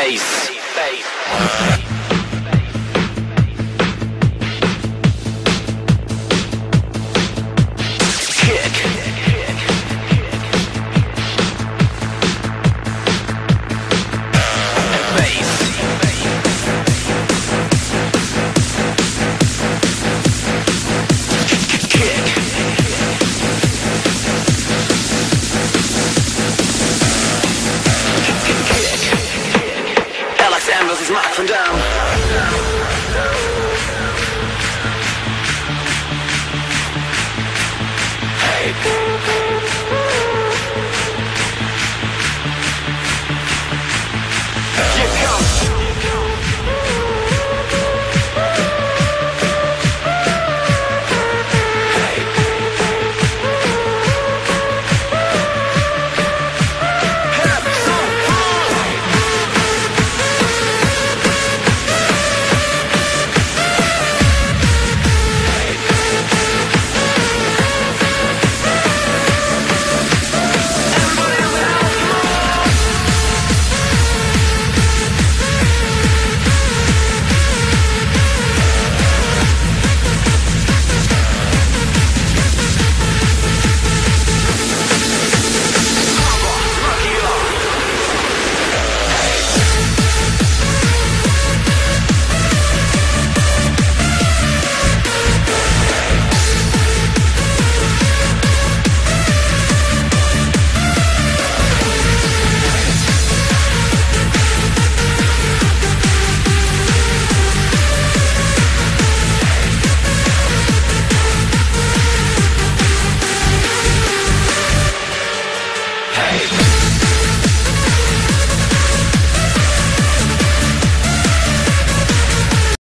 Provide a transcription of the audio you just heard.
Bass. him up and down. Hey.